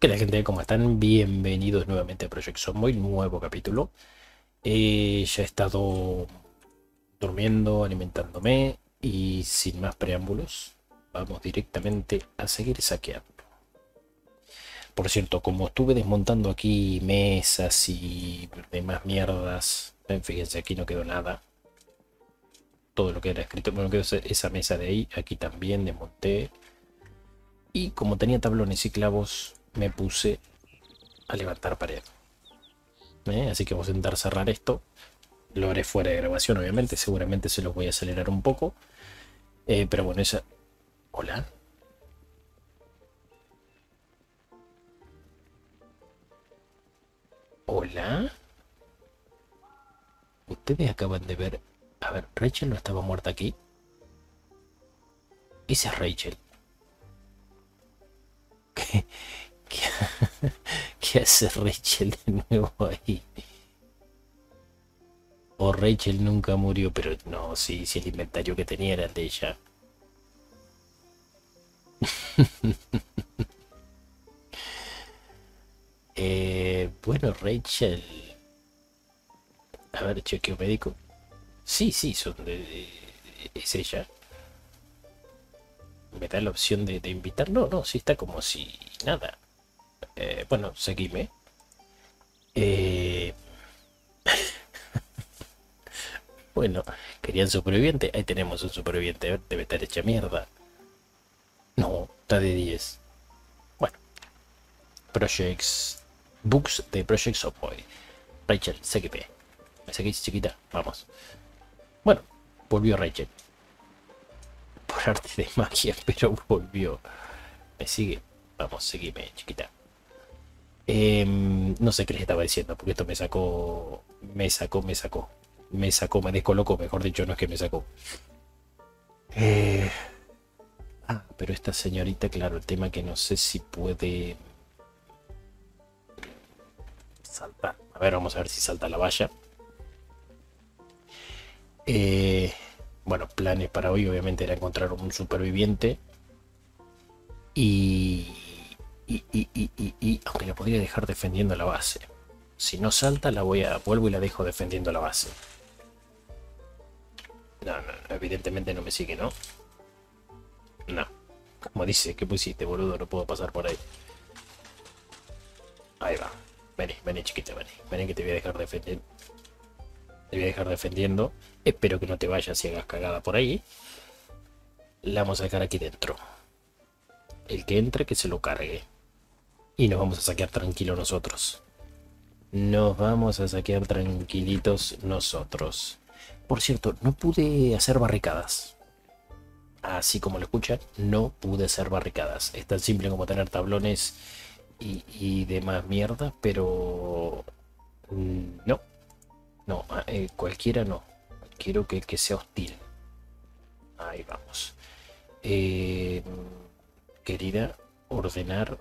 ¿Qué tal gente? ¿Cómo están? Bienvenidos nuevamente a Project Zomboid, nuevo capítulo. Eh, ya he estado durmiendo, alimentándome y sin más preámbulos, vamos directamente a seguir saqueando. Por cierto, como estuve desmontando aquí mesas y demás mierdas, fíjense, aquí no quedó nada. Todo lo que era escrito, bueno, quedó esa mesa de ahí, aquí también desmonté. Y como tenía tablones y clavos, me puse a levantar pared. ¿Eh? Así que vamos a intentar cerrar esto. Lo haré fuera de grabación, obviamente. Seguramente se los voy a acelerar un poco. Eh, pero bueno, esa... Hola. Hola. Ustedes acaban de ver... A ver, Rachel no estaba muerta aquí. Esa es Rachel. ¿Qué? ¿Qué, hace Rachel de nuevo ahí? O Rachel nunca murió, pero no, sí, si el inventario que tenía era de ella. eh, bueno, Rachel. A ver, chequeo médico. Sí, sí, son de, es ella. ¿Me da la opción de, de invitar? No, no, sí está como si nada. Eh, bueno, seguime. Eh... bueno, querían superviviente. Ahí tenemos un superviviente. Debe estar hecha mierda. No, está de 10. Bueno. Projects. Books de Projects of Boy. Rachel, seguime. ¿Me seguís, chiquita? Vamos. Bueno, volvió Rachel. Por arte de magia, pero volvió. Me sigue. Vamos, seguime, chiquita. Em, no sé qué les estaba diciendo, porque esto me sacó, me sacó, me sacó, me sacó, me descolocó, mejor dicho, no es que me sacó. Eh, ah, pero esta señorita, claro, el tema que no sé si puede saltar. A ver, vamos a ver si salta la valla. Eh, bueno, planes para hoy obviamente era encontrar un superviviente. Y y, y, y, y, aunque la podría dejar defendiendo la base. Si no salta, la voy a vuelvo y la dejo defendiendo la base. No, no, evidentemente no me sigue, ¿no? No. Como dice, ¿qué pusiste, boludo? No puedo pasar por ahí. Ahí va. Vení, vení, chiquita, vení. Vení que te voy a dejar defendiendo. Te voy a dejar defendiendo. Espero que no te vayas y hagas cagada por ahí. La vamos a dejar aquí dentro. El que entre, que se lo cargue. Y nos vamos a saquear tranquilos nosotros. Nos vamos a saquear tranquilitos nosotros. Por cierto, no pude hacer barricadas. Así como lo escuchan, no pude hacer barricadas. Es tan simple como tener tablones y, demás mierda, pero no. No, eh, cualquiera no. Quiero que, que sea hostil. Ahí vamos. Eh, querida, ordenar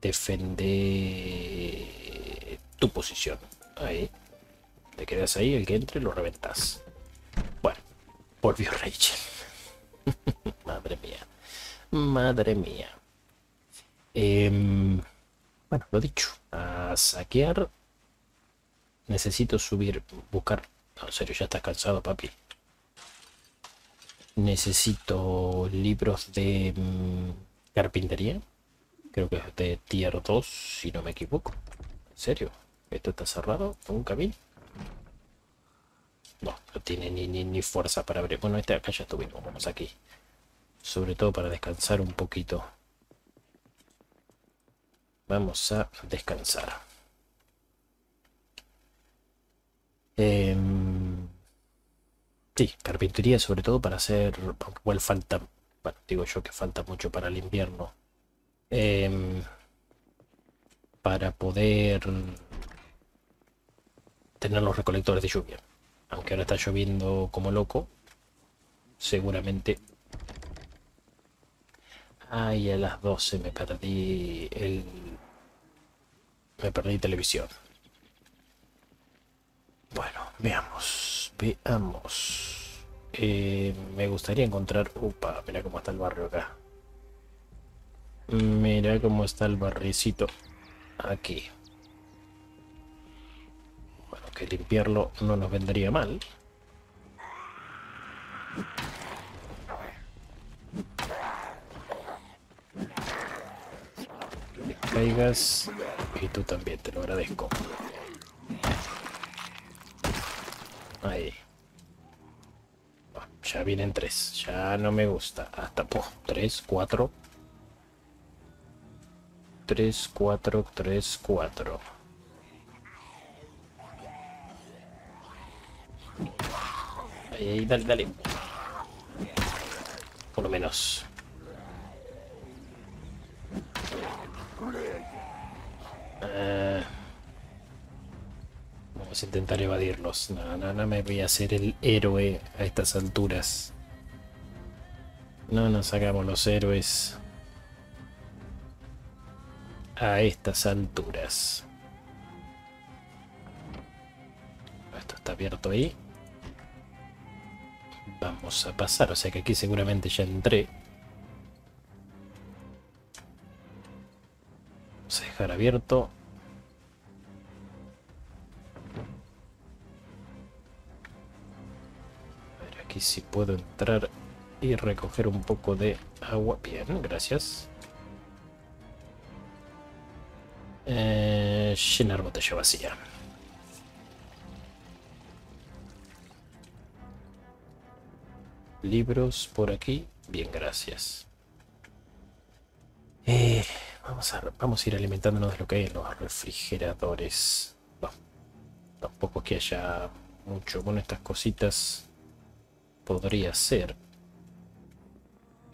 defender tu posición. Ahí. Te quedas ahí, el que entre lo reventas. Bueno, volvió Rachel. Madre mía. Madre mía. Em, bueno, lo dicho. A saquear. Necesito subir, buscar... en serio, ya estás cansado, papi. Necesito libros de mm, carpintería. Creo que es de tier 2, si no me equivoco. ¿En serio? ¿Esto está cerrado? ¿Un camino? No, no tiene ni, ni, fuerza para abrir. Bueno, este acá ya estuvimos. Vamos aquí. Sobre todo para descansar un poquito. Vamos a descansar. Em, sí, carpintería sobre todo para hacer... Igual falta... Bueno, digo yo que falta mucho para el invierno Em, para poder tener los recolectores de lluvia. Aunque ahora está lloviendo como loco, seguramente... Ay, a las 12 me perdí el... Me perdí televisión. Bueno, veamos, veamos. Eh, me gustaría encontrar... Upa, mira cómo está el barrio acá. Mira cómo está el barricito aquí. Bueno, que limpiarlo no nos vendría mal. caigas y tú también, te lo agradezco. Ahí. ya vienen tres, ya no me gusta. Hasta, tres, cuatro. Tres, cuatro, tres, cuatro. Ahí, ahí, dale, dale. Por lo menos. Eh, vamos a intentar evadirlos. No, no, no me voy a hacer el héroe a estas alturas. No nos hagamos los héroes a estas alturas. Esto está abierto ahí. Vamos a pasar, o sea que aquí seguramente ya entré. Vamos a dejar abierto. A ver aquí si puedo entrar y recoger un poco de agua. Bien, gracias. Eh, llenar botella vacía. Libros por aquí. Bien, gracias. Eh, vamos, a, vamos a ir alimentándonos de lo que hay en los refrigeradores. tampoco que haya mucho. Bueno, estas cositas podría ser.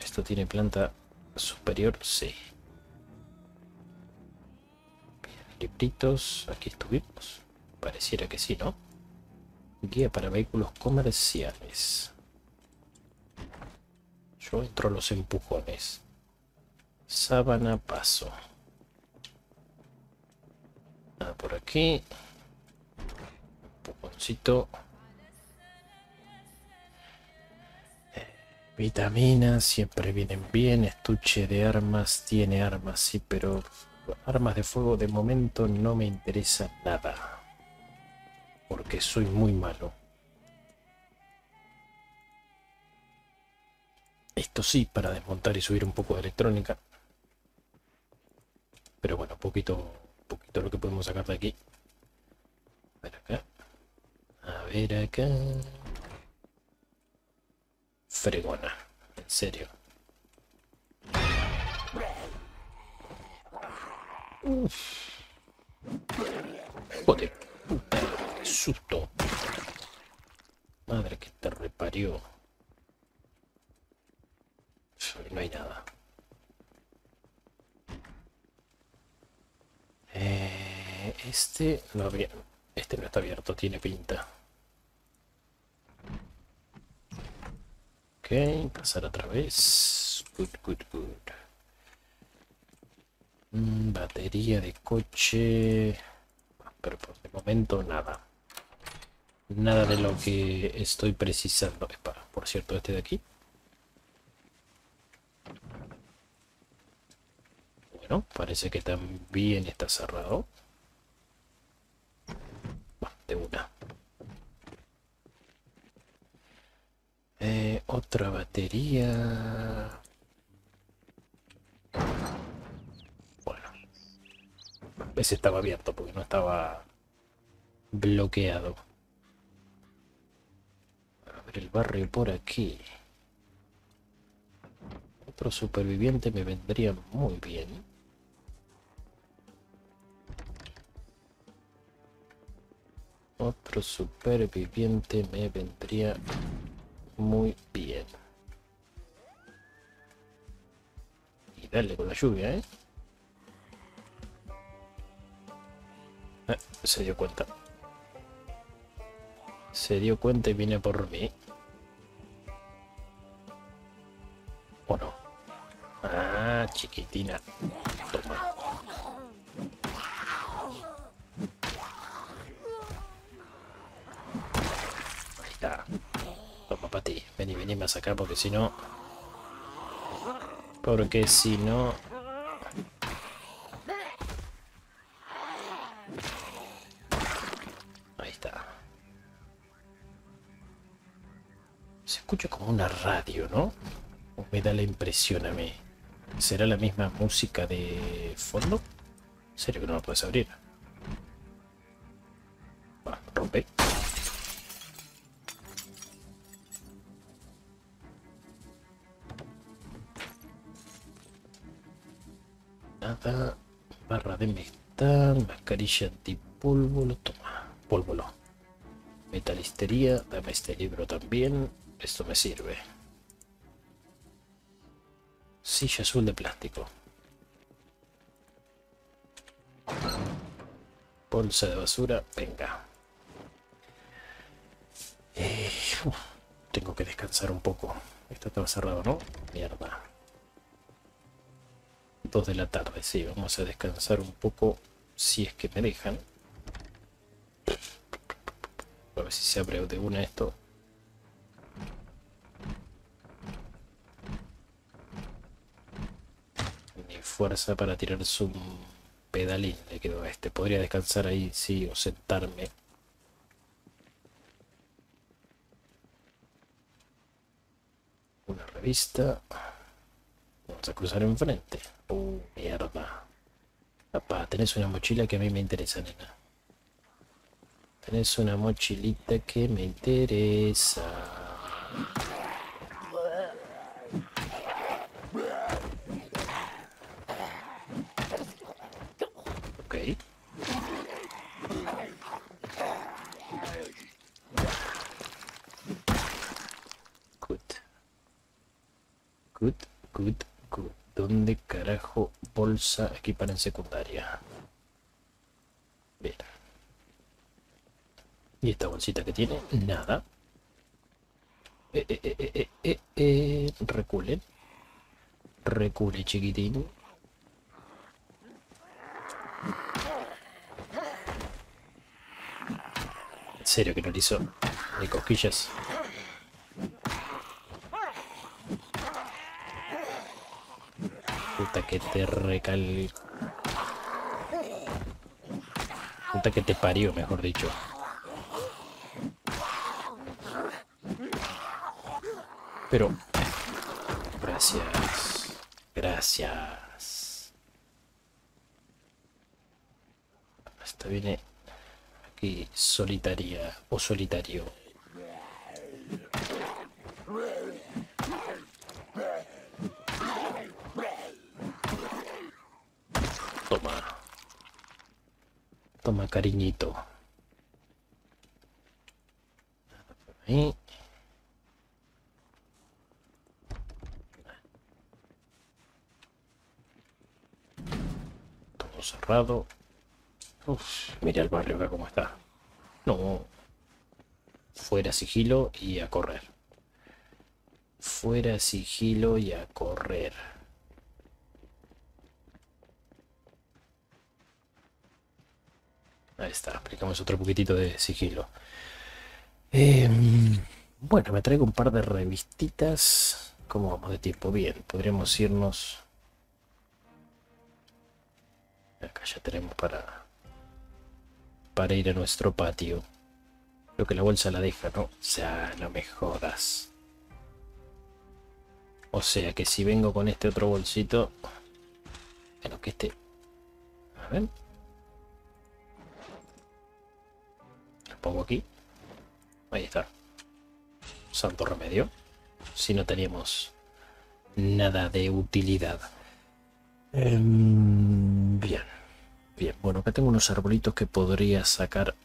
¿Esto tiene planta superior? Sí. Libritos, aquí estuvimos. Pareciera que sí, ¿no? Guía para vehículos comerciales. Yo entro a los empujones. Sábana paso. Nada por aquí. Empujoncito. Eh, vitaminas siempre vienen bien. Estuche de armas tiene armas, sí, pero armas de fuego de momento no me interesa nada. Porque soy muy malo. Esto sí, para desmontar y subir un poco de electrónica. Pero bueno, poquito, poquito lo que podemos sacar de aquí. A ver acá. A ver acá. Fregona. En serio. Joder, puta, qué susto. Madre que te reparió. No hay nada. Eh, este no había. Este no está abierto, tiene pinta. Ok, pasar otra vez. Good, good, good. Mm, batería de coche. Pero por el momento nada. Nada de lo que estoy precisando. por cierto, este de aquí. Bueno, parece que también está cerrado. de una. Eh, otra batería. Ese estaba abierto porque no estaba bloqueado. A ver el barrio por aquí. Otro superviviente me vendría muy bien. Otro superviviente me vendría muy bien. Y dale con la lluvia, ¿eh? Eh, se dio cuenta. Se dio cuenta y viene por mí. ¿O no? Ah, chiquitina. Toma. Ahí está. Toma para ti. Vení, vení más acá porque si no... Porque si no... una radio, ¿no? Me da la impresión a mí. ¿Será la misma música de fondo? ¿En serio que no lo puedes abrir? Va, rompe. Nada. Barra de metal, mascarilla antipólvo, lo toma. Pólvolo. Metalistería, dame este libro también. Esto me sirve. Silla azul de plástico. Bolsa de basura, venga. Eh, tengo que descansar un poco. Esto estaba cerrado, ¿no? Mierda. Dos de la tarde, sí, vamos a descansar un poco si es que me dejan. A ver si se abre de una esto. Fuerza para tirar su pedalín le quedó a este. Podría descansar ahí, sí, o sentarme. Una revista. Vamos a cruzar enfrente. Oh, mierda. Papá, tenés una mochila que a mí me interesa, nena. Tenés una mochilita que me interesa. Good, good, good. ¿Dónde carajo bolsa equipar en secundaria? Bien. ¿Y esta bolsita que tiene? Nada. Eh, eh, eh, eh, eh, eh. Reculen. Recule, chiquitín. En serio que no le hizo ni cosquillas. Puta que te recal... Puta que te parió, mejor dicho. Pero... Gracias. Gracias. Esta viene aquí solitaria o solitario. Toma, cariñito. Ahí. Todo cerrado. Uf, mira el barrio acá cómo está. No. Fuera sigilo y a correr. Fuera sigilo y a correr. Ahí está, aplicamos otro poquitito de sigilo. Em, bueno, me traigo un par de revistitas. ¿Cómo vamos de tiempo? Bien, podríamos irnos... Acá ya tenemos para... Para ir a nuestro patio. Creo que la bolsa la deja, ¿no? O sea, no me jodas. O sea que si vengo con este otro bolsito... Bueno, que este... A ver... pongo aquí. Ahí está. Santo remedio. Si no teníamos nada de utilidad. Em, bien. Bien, bueno, acá tengo unos arbolitos que podría sacar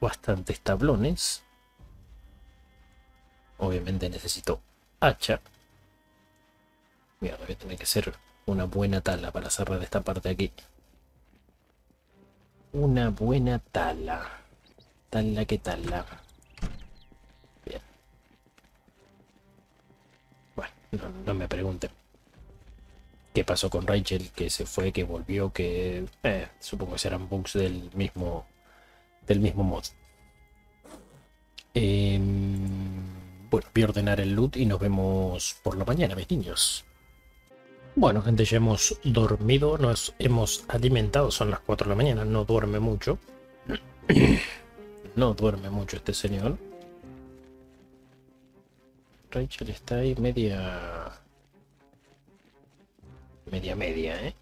bastantes tablones. Obviamente necesito hacha. Mira, voy a tener que ser una buena tala para cerrar esta parte aquí. Una buena tala. Tala que tala. Bien. Bueno, no, me pregunten. ¿Qué pasó con Rachel? Que se fue, que volvió, que... Eh, supongo que serán bugs del mismo... Del mismo mod. Em, bueno, voy a ordenar el loot y nos vemos por la mañana, mis niños. Bueno, gente, ya hemos dormido, nos hemos alimentado, son las 4 de la mañana, no duerme mucho. No duerme mucho este señor. Rachel está ahí media... Media media, ¿eh?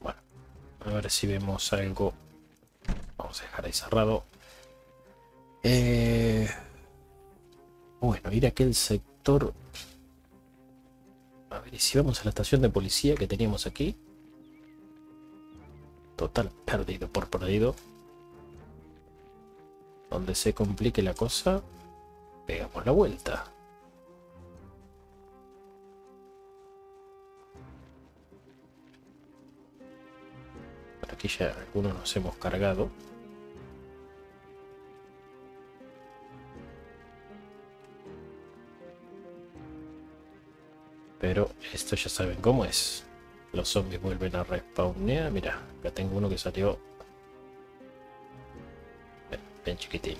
Bueno, a ver si vemos algo. Vamos a dejar ahí cerrado. Eh... Bueno, ir a aquel sector... A ver, y si vamos a la estación de policía que teníamos aquí. Total, perdido por perdido. Donde se complique la cosa, pegamos la vuelta. Aquí ya algunos nos hemos cargado. Pero esto ya saben cómo es. Los zombies vuelven a respawnear. Mira, acá tengo uno que salió. Ven chiquitín.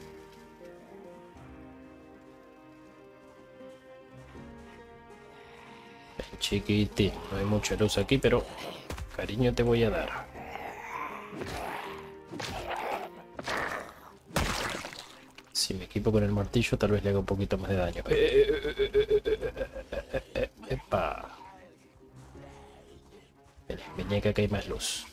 Ven chiquitín. No hay mucha luz aquí, pero cariño te voy a dar. Si me equipo con el martillo, tal vez le haga un poquito más de daño. Epa. Vení, vení acá que hay más luz.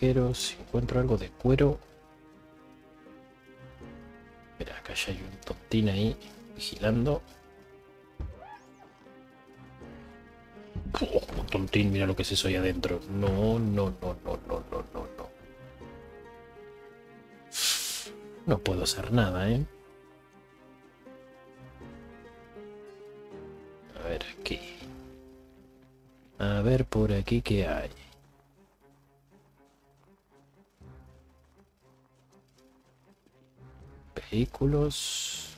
Si encuentro algo de cuero. Mira, acá ya hay un tontín ahí vigilando. Oh, tontín, mira lo que es eso ahí adentro. No, no, no, no, no, no, no, no. No puedo hacer nada, ¿eh? A ver aquí. A ver por aquí qué hay. Vehículos.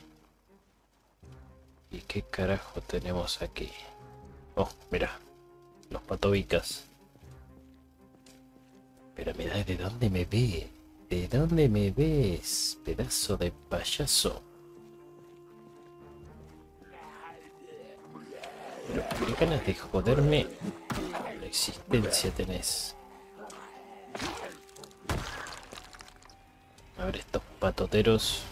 ¿Y qué carajo tenemos aquí? Oh, mira. Los patobicas. Pero mira, ¿de dónde me ve? ¿De dónde me ves? Pedazo de payaso. Pero qué ganas de joderme la existencia tenés. A ver estos patoteros.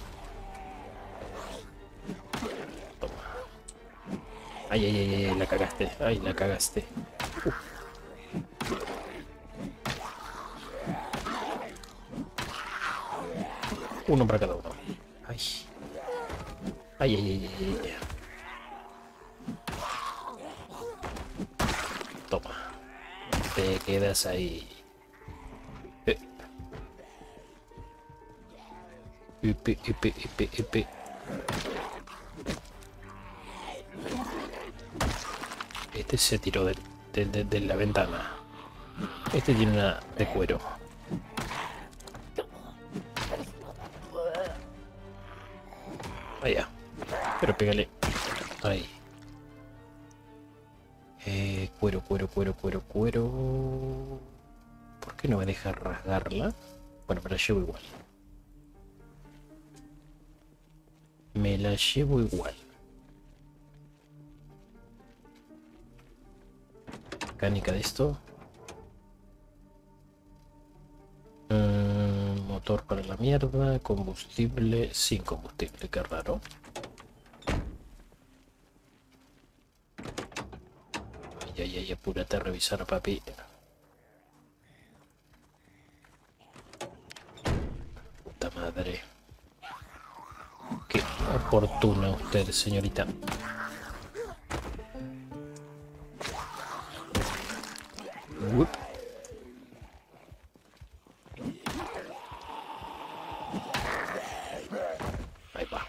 Ay, ay, ay, ay, la cagaste. Ay, la cagaste. Uf. Uno para cada uno. Ay. Ay, ay, ay, ay, ay. Toma. Te quedas ahí. Epe, epe, epe, epe. Este se tiró de, la ventana. Este tiene una de cuero. Vaya. Pero pégale. Ahí. Eh, cuero, cuero, cuero, cuero, cuero. ¿Por qué no me deja rasgarla? Bueno, me la llevo igual. Me la llevo igual. Mecánica de esto. Mm, motor para la mierda. Combustible sin combustible, qué raro. Ay, ay, ay, apúrate a revisar, papi. Puta madre. Qué oportuna usted, señorita. Va.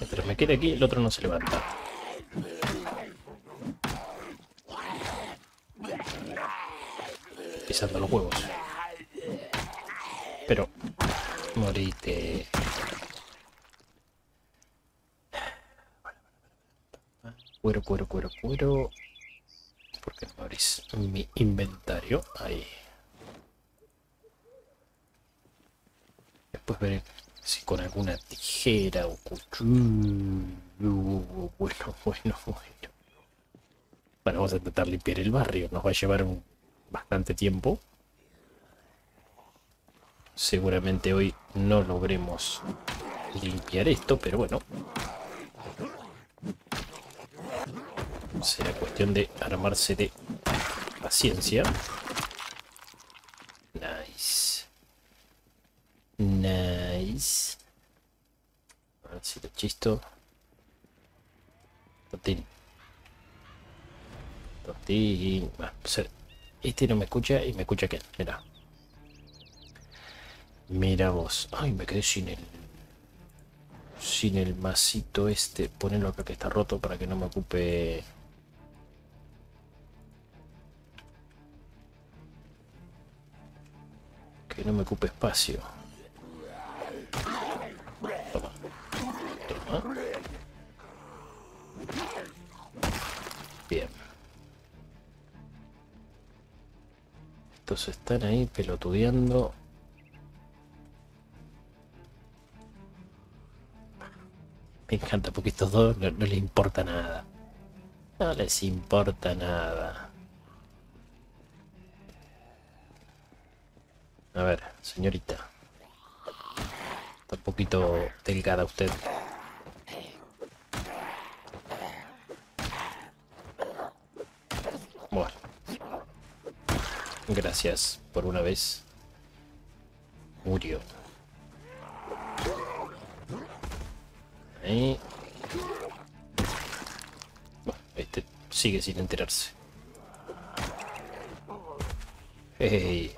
Mientras me quede aquí, el otro no se levanta. Pisando los huevos. Pero, morite. Cuero, cuero, cuero, cuero. ¿Por qué no abrís mi inventario? Ahí. Después veré Si con alguna o cuchillo. Bueno, bueno, bueno. Bueno, vamos a intentar limpiar el barrio. Nos va a llevar bastante tiempo. Seguramente hoy no logremos limpiar esto, pero bueno. Será cuestión de armarse de paciencia. Nice. Nice. A ver chisto. Totín. Totín. Este no me escucha y me escucha aquel. Mira. Mira vos. Ay, me quedé sin el... Sin el masito este. Ponelo acá que está roto para que no me ocupe... Que no me ocupe espacio. Toma. Toma. Bien. Estos están ahí pelotudeando. Me encanta porque estos dos no, les importa nada. No les importa nada. A ver, señorita. Está un poquito delgada usted. Bueno. Gracias por una vez. Murió. Ahí. Bueno, este sigue sin enterarse. Hey.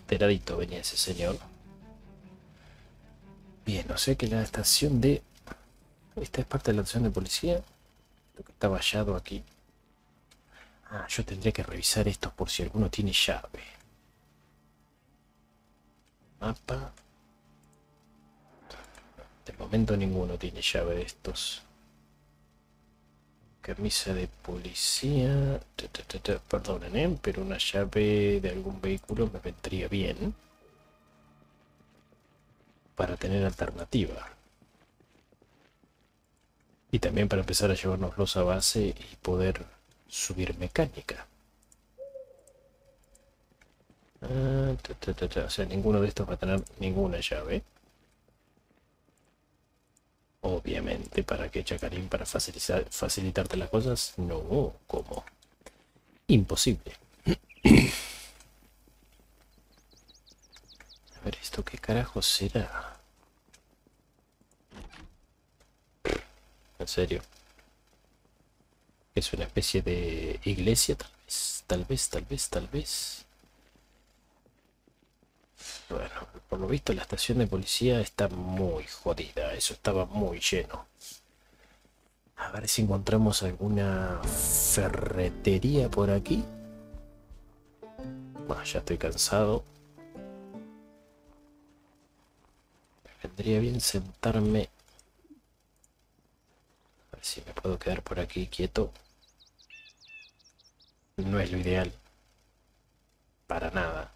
Enteradito venía ese señor. Bien, no sé que la estación de... Esta es parte de la estación de policía. Lo que está vallado aquí. Ah, yo tendría que revisar esto por si alguno tiene llave. Mapa. De momento ninguno tiene llave de estos. Camisa de policía. Perdonen, ¿eh? pero una llave de algún vehículo me vendría bien. Para tener alternativa. Y también para empezar a llevarnos a base y poder subir mecánica. Ah, o sea, ninguno de estos va a tener ninguna llave. Obviamente, ¿para qué Chacarín? ¿Para facilitar, facilitarte las cosas? No, ¿cómo? Imposible. A ver, ¿esto qué carajo será? En serio. Es una especie de iglesia, tal vez, tal vez, tal vez, tal vez. Bueno, por lo visto la estación de policía está muy jodida, eso estaba muy lleno. A ver si encontramos alguna ferretería por aquí. Bueno, ya estoy cansado. Vendría bien sentarme. A ver si me puedo quedar por aquí quieto no es lo ideal. Para nada.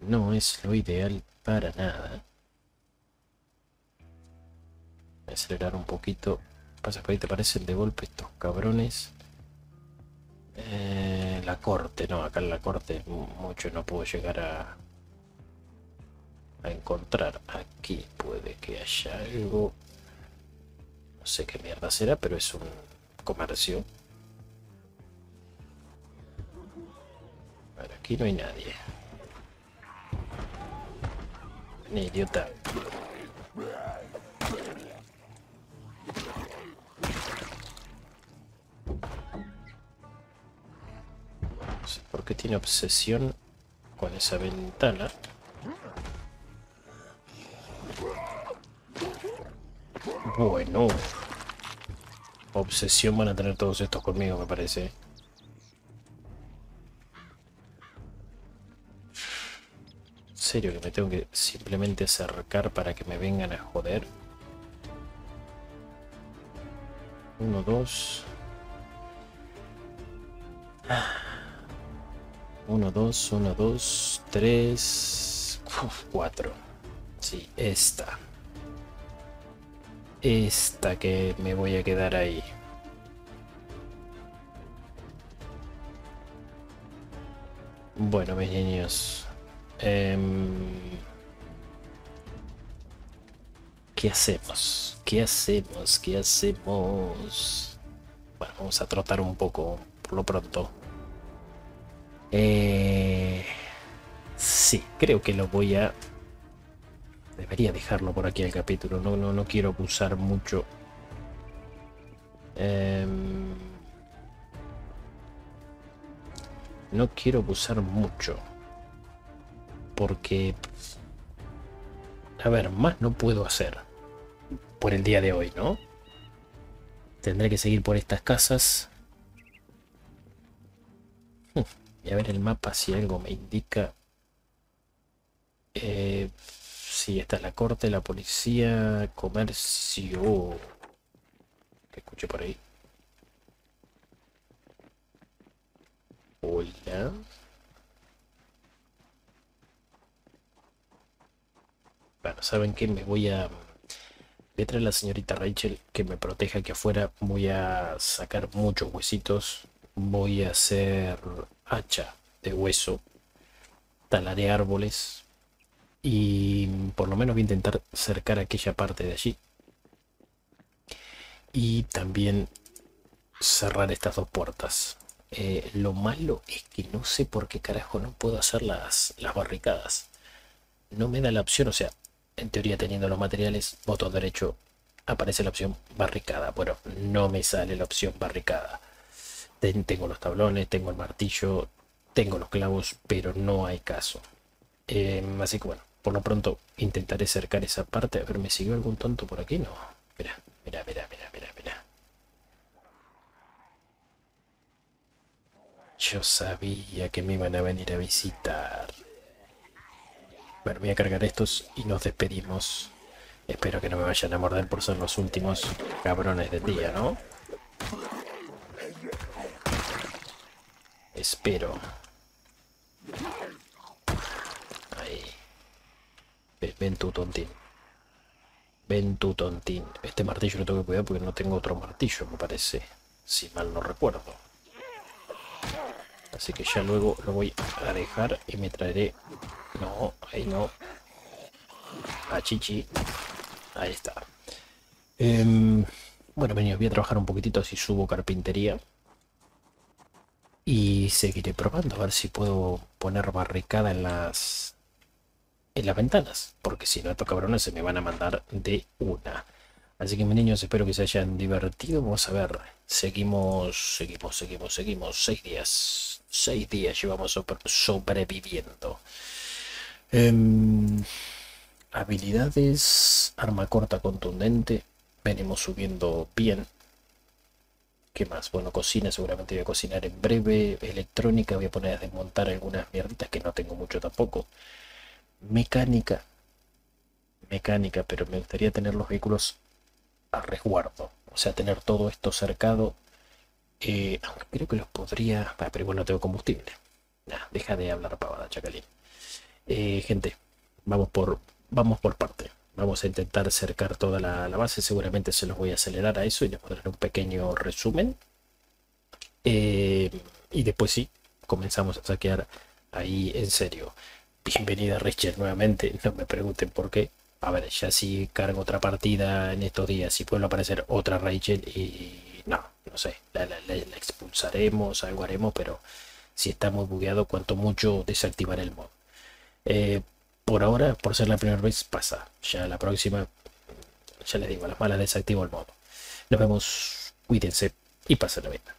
No es lo ideal para nada. Voy a acelerar un poquito. Pasa por ahí te parecen de golpe estos cabrones. Eh, la corte, no, acá en la corte mucho no puedo llegar a, a encontrar. Aquí puede que haya algo. No sé qué mierda será, pero es un comercio. Aquí no hay nadie. Ni idiota. No sé por qué tiene obsesión con esa ventana. Bueno. Obsesión van a tener todos estos conmigo, me parece. serio que me tengo que simplemente acercar para que me vengan a joder? Uno, dos. Uno, dos, uno, dos, tres, cuatro. Sí, esta. Esta que me voy a quedar ahí. Bueno, mis niños. Em, ¿Qué hacemos? ¿Qué hacemos? ¿Qué hacemos? Bueno, vamos a trotar un poco por lo pronto. Eh, sí, creo que lo voy a... Debería dejarlo por aquí el capítulo. No, no, no quiero abusar mucho. Em, no quiero abusar mucho. Porque... A ver, más no puedo hacer. Por el día de hoy, ¿no? Tendré que seguir por estas casas. Hmm, y a ver el mapa si algo me indica. Eh, si esta es la corte, la policía, comercio. Que escuché por ahí. Hola. Bueno, ¿saben qué? Me voy a... Le traer a la señorita Rachel que me proteja aquí afuera. Voy a sacar muchos huesitos. Voy a hacer hacha de hueso. Talaré árboles. Y por lo menos voy a intentar cercar aquella parte de allí. Y también cerrar estas dos puertas. Eh, lo malo es que no sé por qué carajo no puedo hacer las, las barricadas. No me da la opción, o sea, en teoría teniendo los materiales, botón derecho, aparece la opción barricada. Bueno, no me sale la opción barricada. Tengo los tablones, tengo el martillo, tengo los clavos, pero no hay caso. Em, así que bueno, por lo pronto intentaré cercar esa parte. A ver, ¿me siguió algún tonto por aquí? No. Mira, mira, mira, mira, mira, mira. Yo sabía que me iban a venir a visitar. Bueno, voy a cargar estos y nos despedimos. Espero que no me vayan a morder por ser los últimos cabrones del día, ¿no? Espero. Ahí. Ven, tu tontín. Ven tu tontín. Este martillo lo tengo que cuidar porque no tengo otro martillo, me parece. Si mal no recuerdo. Así que ya luego lo voy a dejar y me traeré... No, ahí no. A Chichi. Ahí está. Em, bueno, voy a trabajar un poquitito si subo carpintería. Y seguiré probando a ver si puedo poner barricada en las en las ventanas. Porque si no, estos cabrones se me van a mandar de una. Así que mis niños, espero que se hayan divertido. Vamos a ver. Seguimos, seguimos, seguimos, seguimos. Seis días. Seis días llevamos sobreviviendo. Em, habilidades. Arma corta contundente. Venimos subiendo bien. ¿Qué más? Bueno, cocina, seguramente voy a cocinar en breve. Electrónica, voy a poner a desmontar algunas mierditas que no tengo mucho tampoco. Mecánica. Mecánica, pero me gustaría tener los vehículos a resguardo. O sea, tener todo esto cercado. Eh, aunque creo que los podría... Ah, pero igual no tengo combustible. deja de hablar pavada, chacalín. Eh, gente, vamos por, vamos por parte. Vamos a intentar cercar toda la, base. Seguramente se los voy a acelerar a eso y les pondré un pequeño resumen. Eh, y después sí, comenzamos a saquear ahí en serio. Bienvenida Richard nuevamente. No me pregunten por qué a ver, ya si cargo otra partida en estos días, si puede aparecer otra Rachel y no, no sé, la, expulsaremos, algo haremos, pero si está muy bugueado, cuanto mucho desactivar el mod. Eh, por ahora, por ser la primera vez, pasa. Ya la próxima, ya les digo, las malas desactivo el modo. Nos vemos, cuídense y pasen la vida.